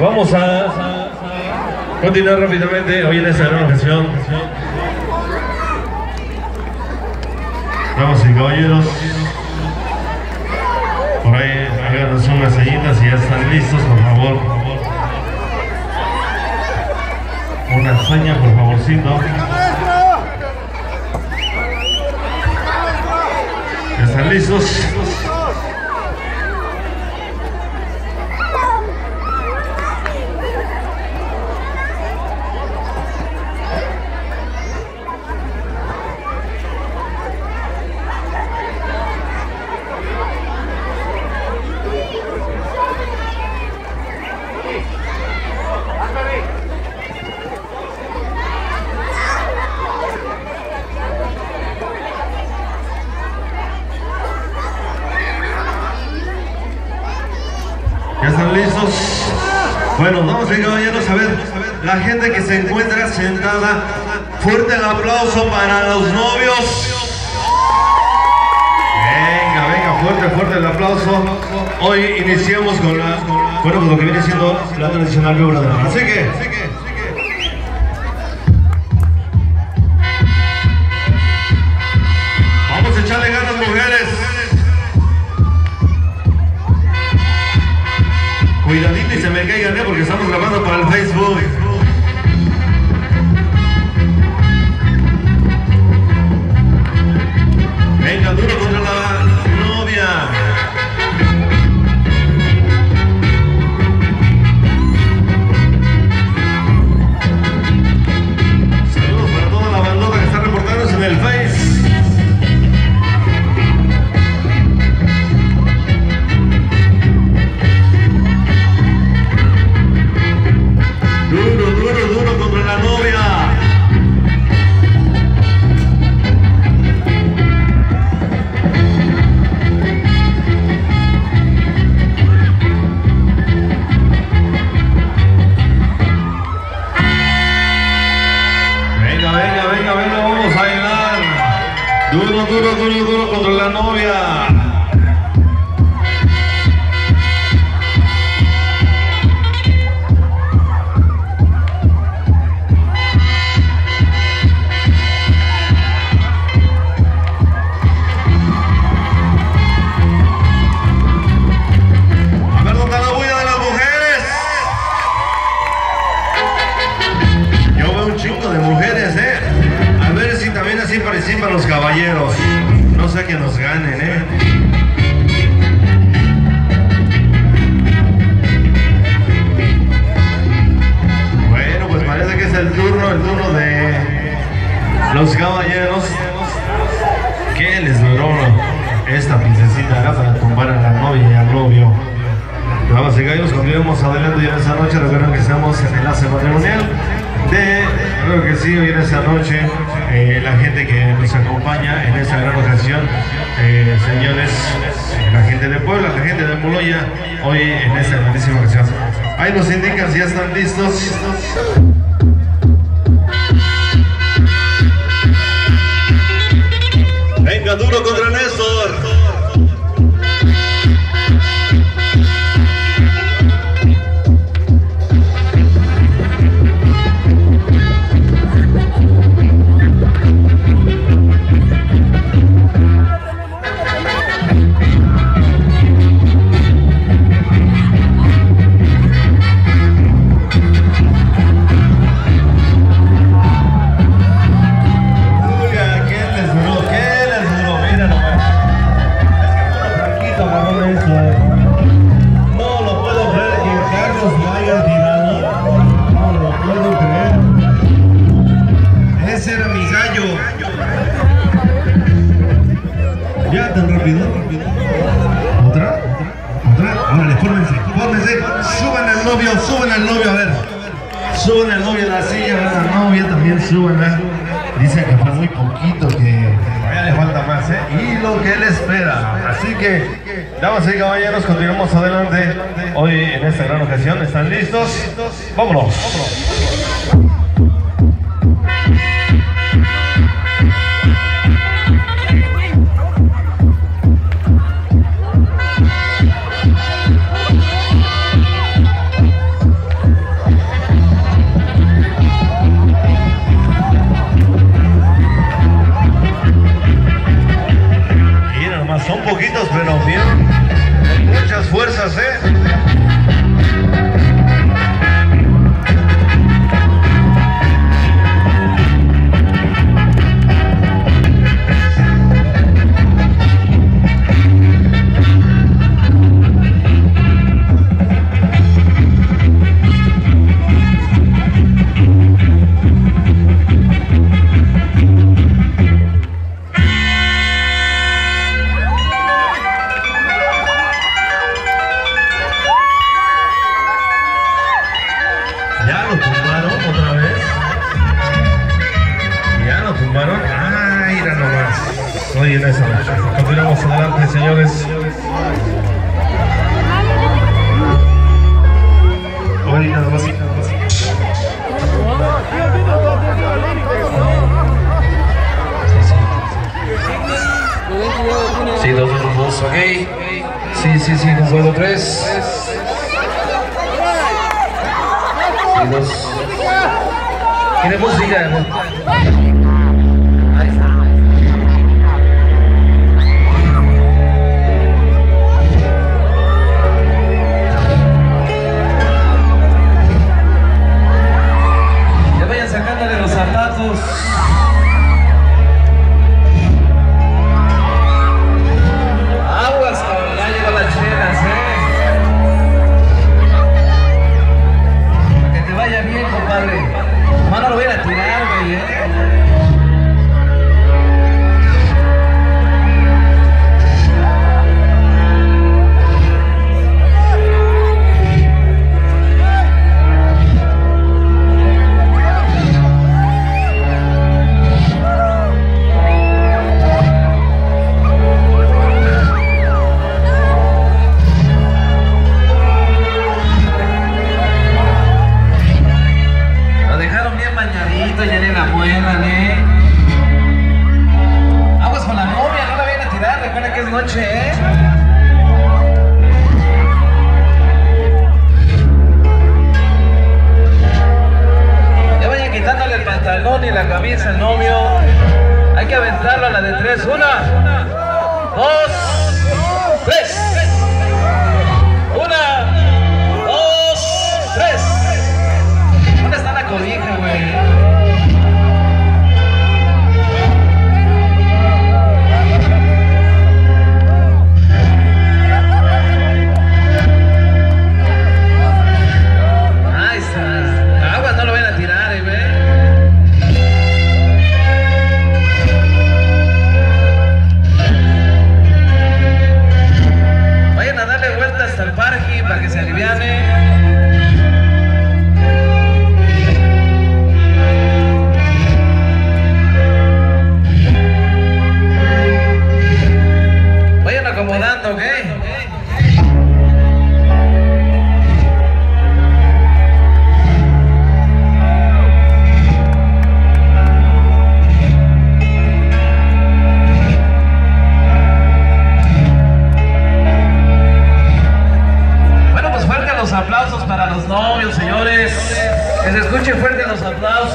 Vamos a continuar rápidamente hoy en esta gran ocasión. Vamos y caballeros. Por ahí háganos unas sellitas y ya están listos, por favor. Una seña, por favorcito. ¿Ya están listos? ¿Ya están listos? Ir caballeros a ver la gente que se encuentra sentada. Fuerte el aplauso para los novios. Venga, venga, fuerte, fuerte el aplauso. Hoy iniciamos con la, bueno, con lo que viene siendo la tradicional vibra de que, así que. Cuidadito y se me caigan, ¿eh? porque estamos grabando para el Facebook. Los caballeros. ¿Qué les duró esta princesita acá para tumbar a la novia y al novio? Vamos a seguir, continuamos adelante ya en esta noche. Recuerden que estamos en enlace matrimonial de, creo que sí, hoy en esta noche, eh, la gente que nos acompaña en esta gran ocasión, eh, señores, eh, la gente de Puebla, la gente de Moloya, hoy en esta grandísima ocasión. Ahí nos indican si ya están listos. Duro contra suban al novio, a ver. Suban al novio a la silla, a la novia también súbanla. Dice que fue muy poquito, que todavía le falta más, ¿eh? Y lo que él espera. Así que, damas y caballeros, continuamos adelante. Hoy en esta gran ocasión, ¿están listos? Vámonos. Muchas fuerzas, ¿eh? Señores. Nada más. Sí, dos, dos, dos, ok. Sí, sí, sí, dos, dos, tres. Sí, dos. ¿Quiere música? Ahí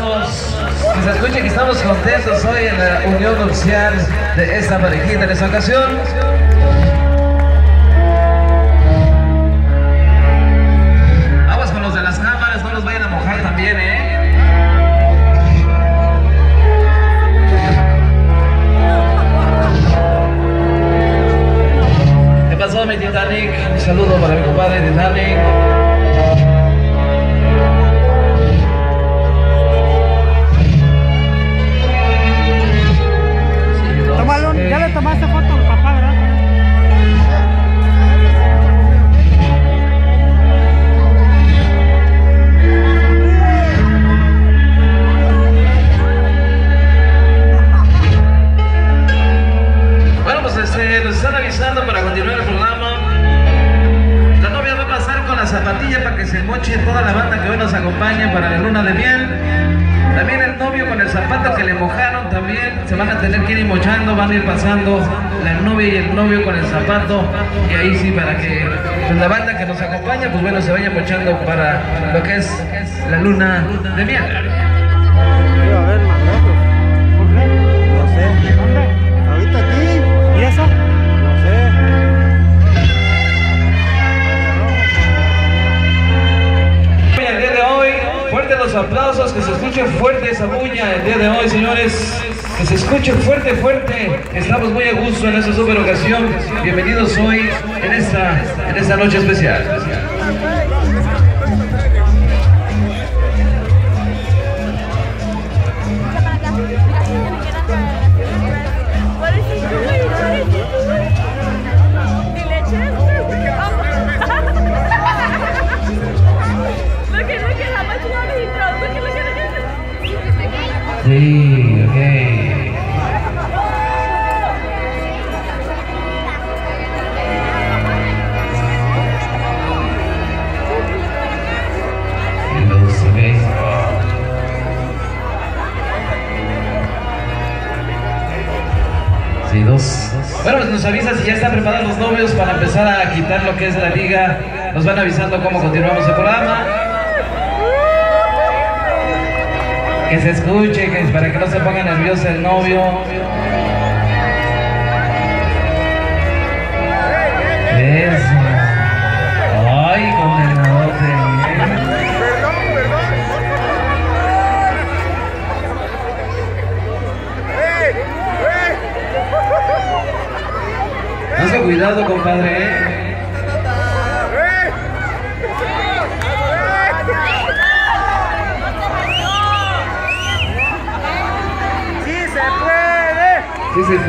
Que se escuche que estamos contentos hoy en la unión nupcial de esta parejita en esta ocasión. También se van a tener que ir mochando, van a ir pasando la novia y el novio con el zapato y ahí sí para que pues, la banda que nos acompaña pues bueno se vaya mochando para lo que es la luna de miel. No sé. ¿Dónde? Ahorita aquí. ¿Y eso? No sé. El día de hoy, fuerte los aplausos, que se escuche fuerte esa bulla el día de hoy, señores. Que se fuerte, fuerte. Estamos muy a gusto en esta super ocasión. Bienvenidos hoy en esta, en esta noche especial. Nos avisa si ya están preparados los novios para empezar a quitar lo que es la liga. Nos van avisando cómo continuamos el programa. Que se escuche, que para que no se ponga nervioso el novio.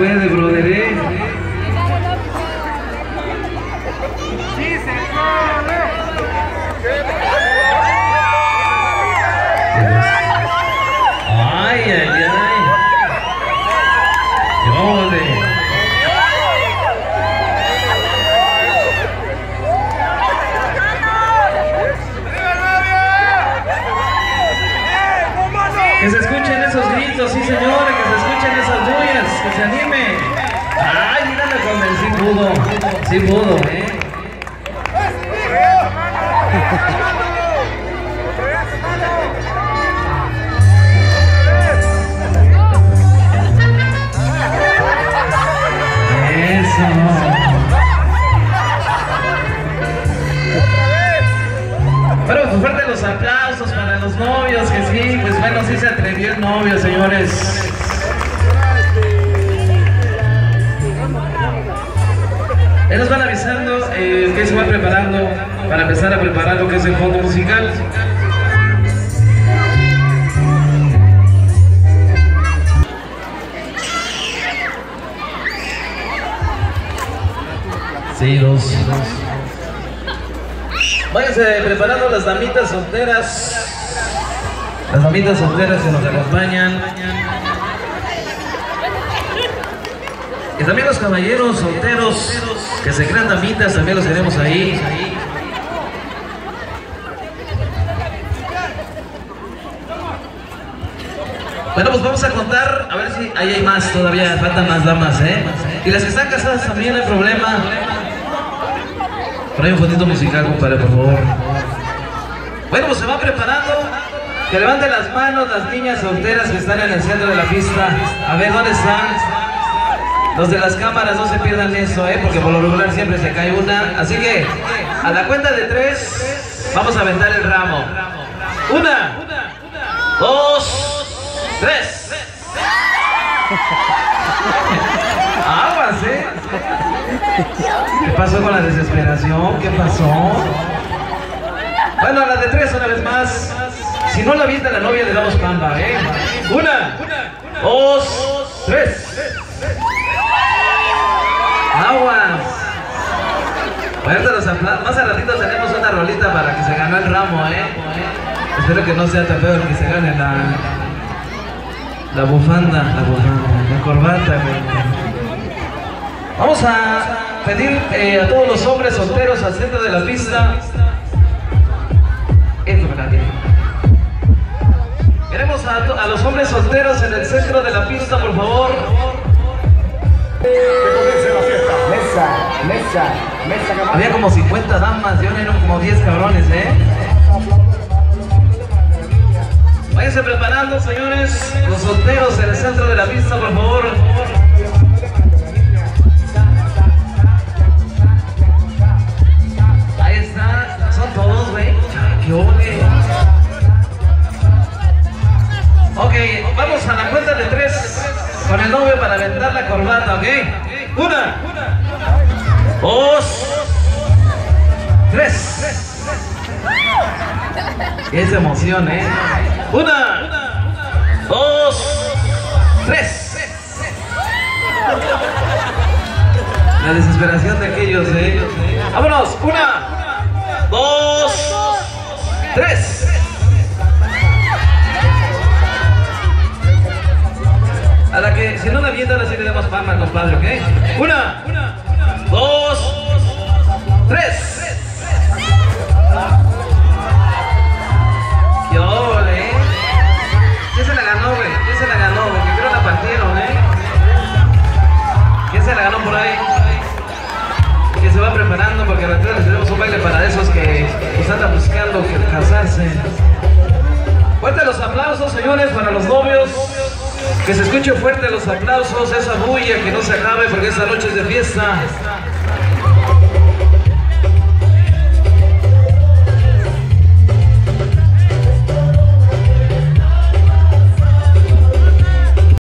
Puede, brother. Bueno, pues fuerte los aplausos para los novios, que sí, pues bueno, sí se atrevió el novio, señores. Él nos van avisando eh, que se va preparando para empezar a preparar lo que es el fondo musical. Sí, dos. Váyanse preparando las damitas solteras. Las damitas solteras que nos acompañan. Y también los caballeros solteros que se crean damitas, también los tenemos ahí. Bueno, pues vamos a contar, a ver si ahí hay más todavía, faltan más damas, ¿eh? Y las que están casadas también, no hay problema. Por ahí un fondito musical, compadre, por favor. Bueno, pues se va preparando. Que levanten las manos las niñas solteras que están en el centro de la pista. A ver, ¿dónde están? Los de las cámaras no se pierdan eso, ¿eh? Porque por lo regular siempre se cae una. Así que, a la cuenta de tres, vamos a aventar el ramo. Una, dos, tres. Aguas, ¿eh? ¿Qué pasó con la desesperación? ¿Qué pasó? Bueno, a la de tres una vez más. Si no la avienta la novia, le damos pamba, ¿eh? Una, dos, tres. Ahorita los Más a ratito tenemos una rolita para que se ganó el ramo, ¿eh? Espero que no sea tan feo el que se gane la... La bufanda, la bufanda, la corbata, güey. Vamos a pedir eh, a todos los hombres solteros al centro de la pista. Esto me la tiene. Queremos a, los hombres solteros en el centro de la pista, por favor. Mesa, mesa, mesa que Había como 50 damas y ahora eran como 10 cabrones, ¿eh? Váyanse preparando, señores. Los solteros en el centro de la pista, por favor. Ahí está. Son todos, güey. ¡Qué! Ok, vamos a la cuenta de tres con el novio para aventar la corbata, ¿ok? Una, dos, tres. Es emoción, ¿eh? Una, dos, tres. La desesperación de aquellos, ¿eh? Vámonos, una, dos, tres. A la que, si no la viendo, ahora sí le damos palma, compadre, ¿ok? Una, tres. ¡Qué ole, eh! ¿Quién se la ganó, güey? ¿Quién se la ganó? Porque creo la partieron, ¿eh? ¿Quién se la ganó por ahí. Que se va preparando porque nosotros les tenemos un baile para esos que pues, andan buscando que casarse. Fuerte los aplausos, señores, para los novios. Que se escuchen fuerte los aplausos, esa bulla que no se acabe porque esta noche es de fiesta.